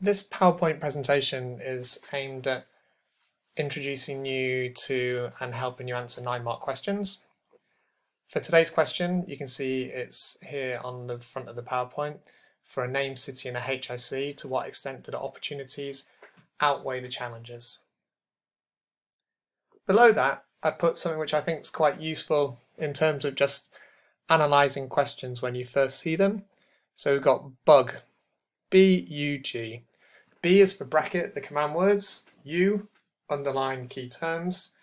This PowerPoint presentation is aimed at introducing you to and helping you answer nine mark questions. For today's question, you can see it's here on the front of the PowerPoint. For a name, city and a HIC, to what extent do the opportunities outweigh the challenges? Below that, I put something which I think is quite useful in terms of just analysing questions when you first see them. So we've got bug, B-U-G. B is for bracket the command words, U, underline key terms,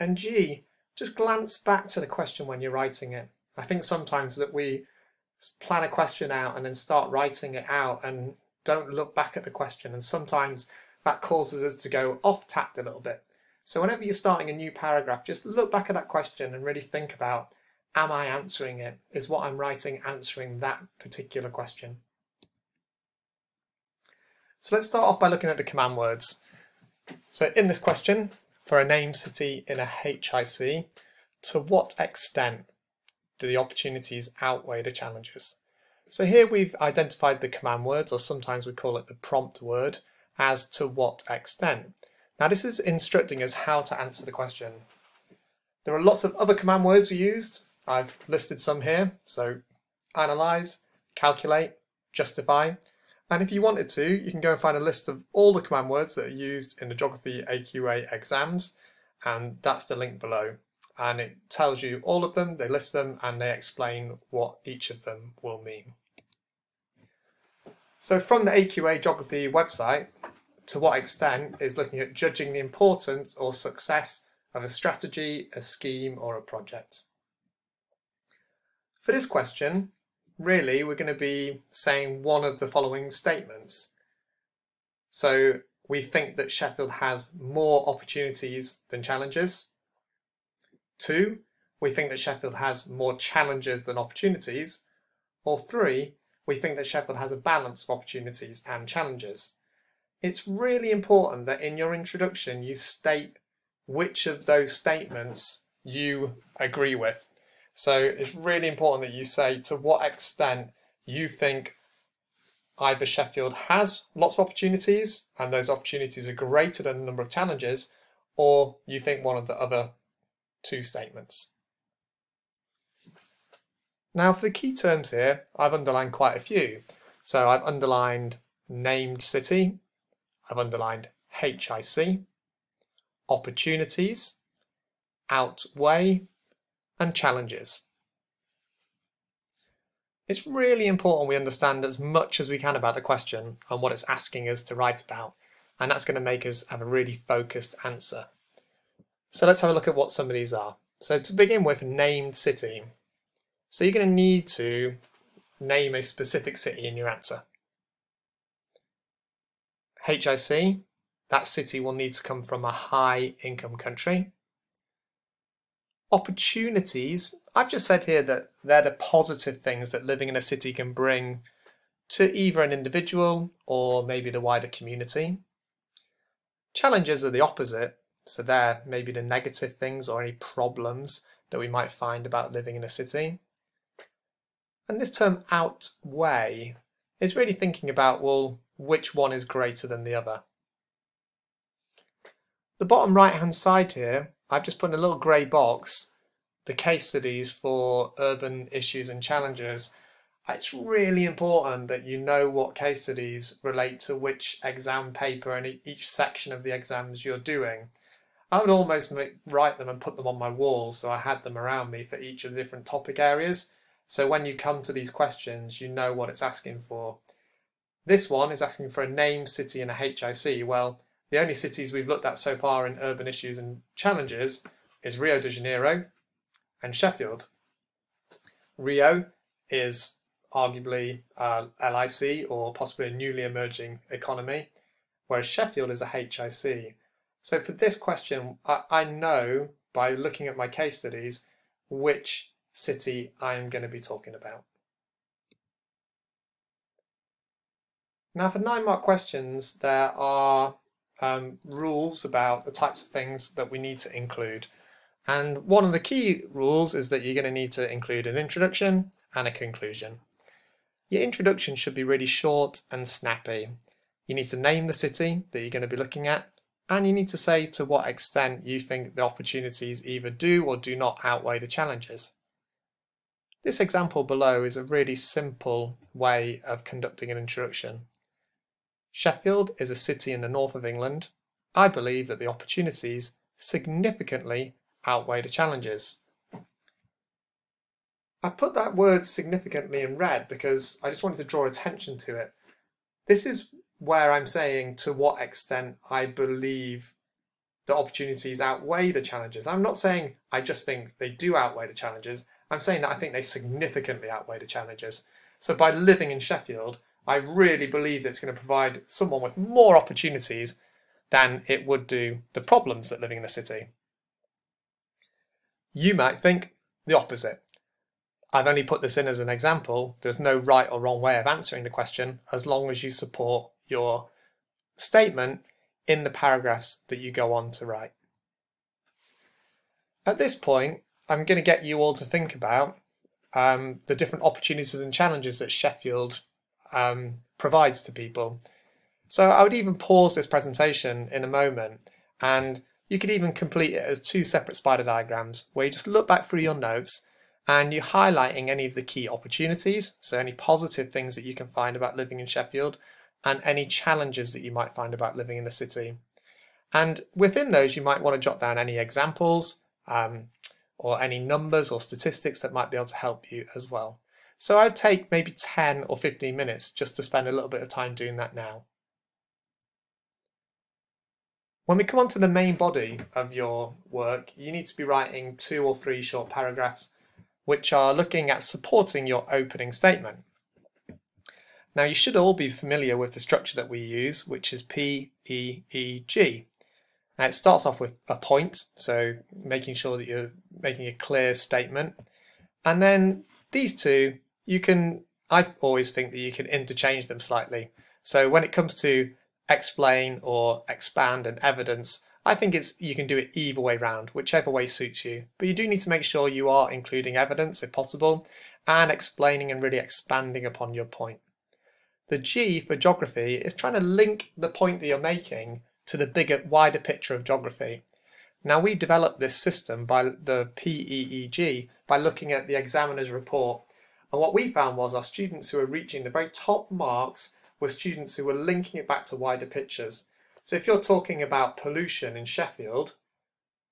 and G, just glance back to the question when you're writing it. I think sometimes that we plan a question out and then start writing it out and don't look back at the question and sometimes that causes us to go off tact a little bit. So whenever you're starting a new paragraph, just look back at that question and really think about, am I answering it? Is what I'm writing answering that particular question? So let's start off by looking at the command words. So in this question, for a name city in a HIC, to what extent do the opportunities outweigh the challenges? So here we've identified the command words, or sometimes we call it the prompt word, as to what extent. Now this is instructing us how to answer the question. There are lots of other command words we used. I've listed some here. So analyze, calculate, justify. And if you wanted to, you can go and find a list of all the command words that are used in the Geography AQA exams, and that's the link below. And it tells you all of them, they list them, and they explain what each of them will mean. So from the AQA Geography website, to what extent is looking at judging the importance or success of a strategy, a scheme, or a project. For this question, really we're going to be saying one of the following statements. So we think that Sheffield has more opportunities than challenges. Two, we think that Sheffield has more challenges than opportunities. Or three, we think that Sheffield has a balance of opportunities and challenges. It's really important that in your introduction you state which of those statements you agree with. So it's really important that you say to what extent you think either Sheffield has lots of opportunities and those opportunities are greater than the number of challenges, or you think one of the other two statements. Now for the key terms here, I've underlined quite a few. So I've underlined named city, I've underlined HIC, opportunities, outweigh, and challenges. It's really important we understand as much as we can about the question and what it's asking us to write about, and that's going to make us have a really focused answer. So let's have a look at what some of these are. So to begin with, named city. So you're going to need to name a specific city in your answer. HIC, that city will need to come from a high income country opportunities, I've just said here that they're the positive things that living in a city can bring to either an individual or maybe the wider community. Challenges are the opposite, so they're maybe the negative things or any problems that we might find about living in a city. And this term outweigh is really thinking about, well, which one is greater than the other. The bottom right hand side here I've just put in a little grey box the case studies for urban issues and challenges. It's really important that you know what case studies relate to which exam paper and each section of the exams you're doing. I would almost write them and put them on my wall so I had them around me for each of the different topic areas. So when you come to these questions, you know what it's asking for. This one is asking for a name, city and a HIC. Well, the only cities we've looked at so far in urban issues and challenges is Rio de Janeiro and Sheffield. Rio is arguably uh, a LIC or possibly a newly emerging economy, whereas Sheffield is a HIC. So for this question, I, I know by looking at my case studies which city I'm going to be talking about. Now for nine mark questions, there are um, rules about the types of things that we need to include. And one of the key rules is that you're going to need to include an introduction and a conclusion. Your introduction should be really short and snappy. You need to name the city that you're going to be looking at, and you need to say to what extent you think the opportunities either do or do not outweigh the challenges. This example below is a really simple way of conducting an introduction. Sheffield is a city in the north of England. I believe that the opportunities significantly outweigh the challenges. I put that word significantly in red because I just wanted to draw attention to it. This is where I'm saying to what extent I believe the opportunities outweigh the challenges. I'm not saying I just think they do outweigh the challenges. I'm saying that I think they significantly outweigh the challenges. So by living in Sheffield, I really believe that it's going to provide someone with more opportunities than it would do the problems that living in a city. You might think the opposite. I've only put this in as an example. There's no right or wrong way of answering the question as long as you support your statement in the paragraphs that you go on to write. At this point, I'm going to get you all to think about um, the different opportunities and challenges that Sheffield um, provides to people. So I would even pause this presentation in a moment and you could even complete it as two separate spider diagrams where you just look back through your notes and you're highlighting any of the key opportunities, so any positive things that you can find about living in Sheffield and any challenges that you might find about living in the city. And within those, you might want to jot down any examples um, or any numbers or statistics that might be able to help you as well. So I'd take maybe 10 or 15 minutes just to spend a little bit of time doing that now. When we come on to the main body of your work, you need to be writing two or three short paragraphs which are looking at supporting your opening statement. Now you should all be familiar with the structure that we use, which is P, E, E, G. Now it starts off with a point, so making sure that you're making a clear statement. And then these two, you can, I always think that you can interchange them slightly. So when it comes to explain or expand and evidence, I think it's you can do it either way round, whichever way suits you. But you do need to make sure you are including evidence if possible and explaining and really expanding upon your point. The G for geography is trying to link the point that you're making to the bigger, wider picture of geography. Now we developed this system by the PEEG by looking at the examiner's report. And what we found was our students who were reaching the very top marks were students who were linking it back to wider pictures. So if you're talking about pollution in Sheffield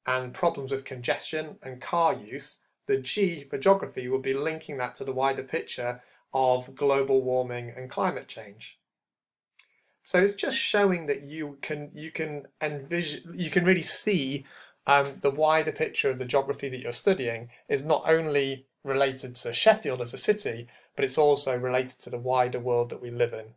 and problems with congestion and car use, the G for geography would be linking that to the wider picture of global warming and climate change. So it's just showing that you can you can envision you can really see um, the wider picture of the geography that you're studying is not only related to Sheffield as a city, but it's also related to the wider world that we live in.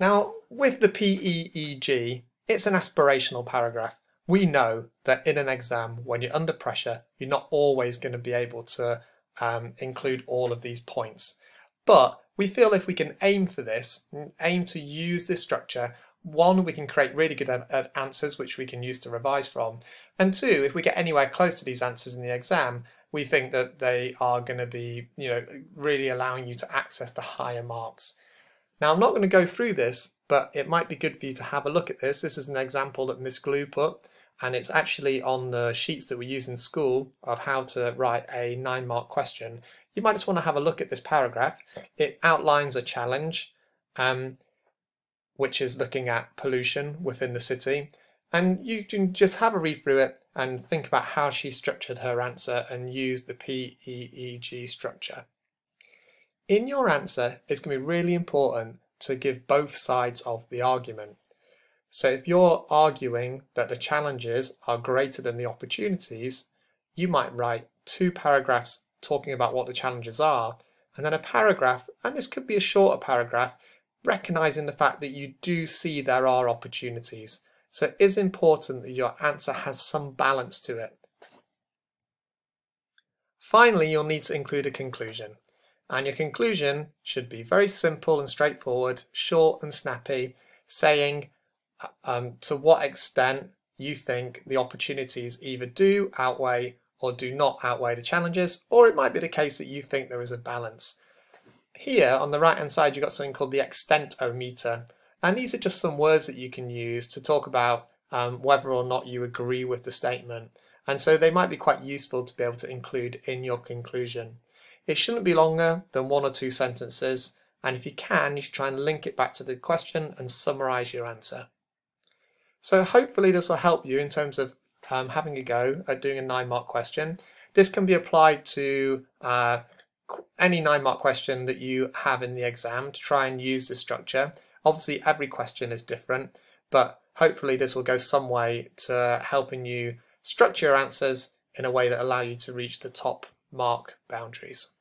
Now, with the PEEG, it's an aspirational paragraph. We know that in an exam, when you're under pressure, you're not always going to be able to um, include all of these points. But we feel if we can aim for this, aim to use this structure, one, we can create really good answers which we can use to revise from. And two, if we get anywhere close to these answers in the exam, we think that they are going to be, you know, really allowing you to access the higher marks. Now, I'm not going to go through this, but it might be good for you to have a look at this. This is an example that Miss Glue put, and it's actually on the sheets that we use in school of how to write a nine mark question. You might just want to have a look at this paragraph. It outlines a challenge, um, which is looking at pollution within the city. And you can just have a read through it and think about how she structured her answer and use the PEEG structure. In your answer, it's going to be really important to give both sides of the argument. So if you're arguing that the challenges are greater than the opportunities, you might write two paragraphs talking about what the challenges are, and then a paragraph, and this could be a shorter paragraph, recognizing the fact that you do see there are opportunities. So it is important that your answer has some balance to it. Finally, you'll need to include a conclusion. And your conclusion should be very simple and straightforward, short and snappy, saying uh, um, to what extent you think the opportunities either do outweigh or do not outweigh the challenges, or it might be the case that you think there is a balance. Here on the right hand side, you've got something called the extent-o-meter. And these are just some words that you can use to talk about um, whether or not you agree with the statement. And so they might be quite useful to be able to include in your conclusion. It shouldn't be longer than one or two sentences. And if you can, you should try and link it back to the question and summarize your answer. So hopefully this will help you in terms of um, having a go at doing a nine mark question. This can be applied to uh, any nine mark question that you have in the exam to try and use this structure. Obviously every question is different, but hopefully this will go some way to helping you structure your answers in a way that allow you to reach the top mark boundaries.